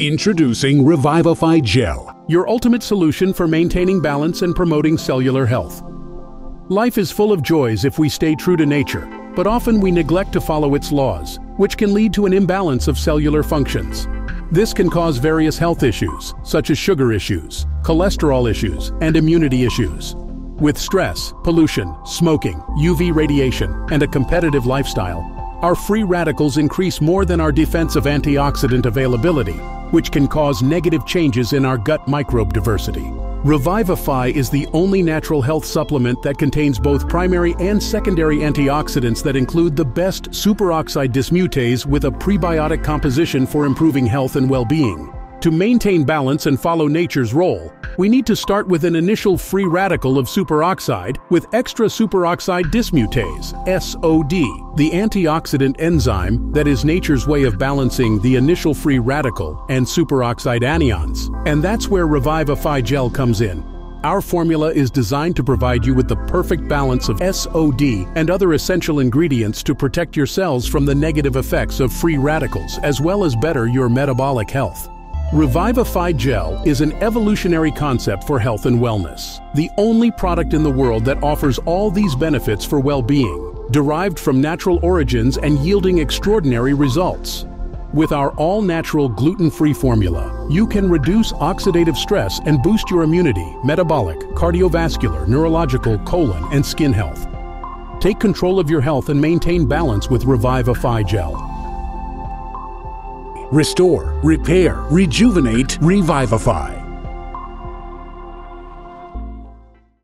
Introducing Revivify Gel, your ultimate solution for maintaining balance and promoting cellular health. Life is full of joys if we stay true to nature, but often we neglect to follow its laws, which can lead to an imbalance of cellular functions. This can cause various health issues, such as sugar issues, cholesterol issues, and immunity issues. With stress, pollution, smoking, UV radiation, and a competitive lifestyle, our free radicals increase more than our defensive antioxidant availability, which can cause negative changes in our gut microbe diversity. Revivify is the only natural health supplement that contains both primary and secondary antioxidants that include the best superoxide dismutase with a prebiotic composition for improving health and well-being. To maintain balance and follow nature's role, we need to start with an initial free radical of superoxide with extra superoxide dismutase, SOD, the antioxidant enzyme that is nature's way of balancing the initial free radical and superoxide anions. And that's where Revivify Gel comes in. Our formula is designed to provide you with the perfect balance of SOD and other essential ingredients to protect your cells from the negative effects of free radicals, as well as better your metabolic health. Revivify Gel is an evolutionary concept for health and wellness. The only product in the world that offers all these benefits for well-being, derived from natural origins and yielding extraordinary results. With our all-natural gluten-free formula, you can reduce oxidative stress and boost your immunity, metabolic, cardiovascular, neurological, colon, and skin health. Take control of your health and maintain balance with Revivify Gel restore, repair, rejuvenate, revivify.